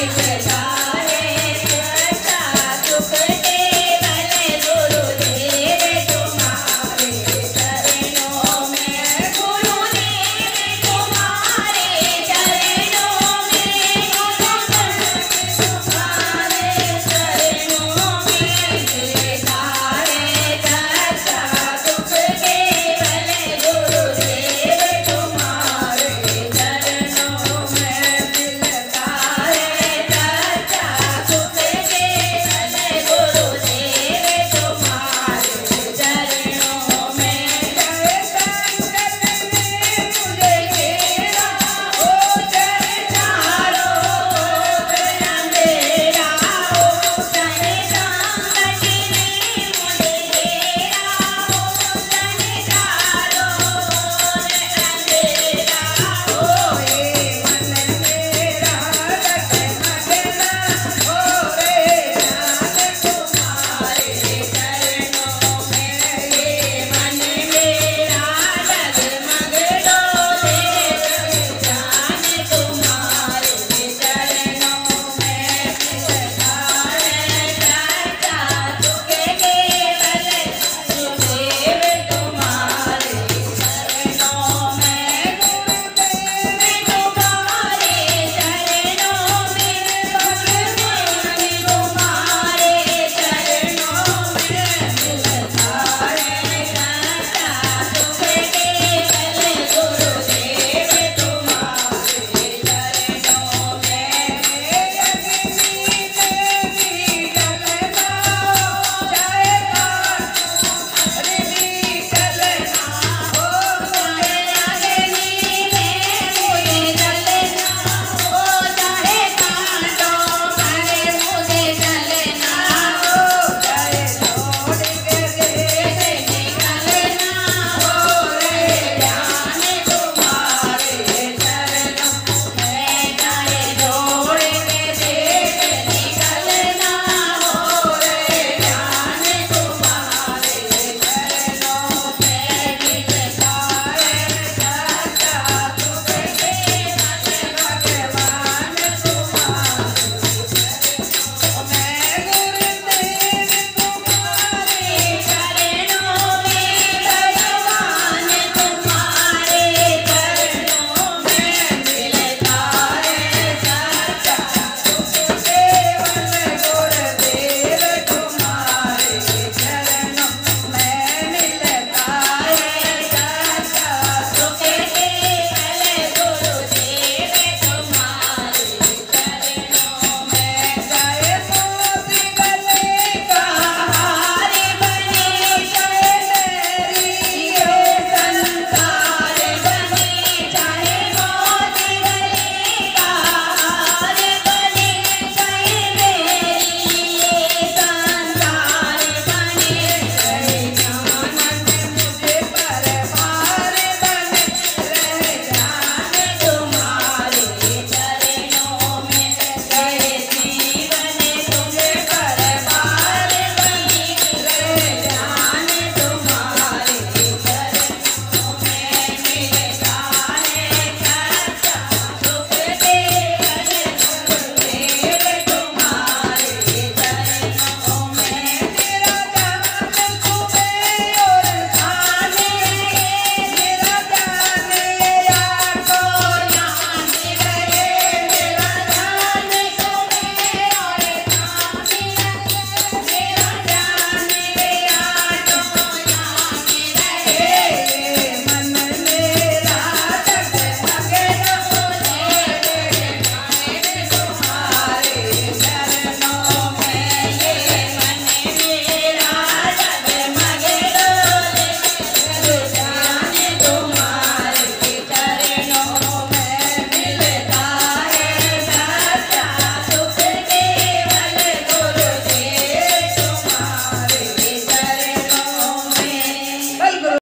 Amen.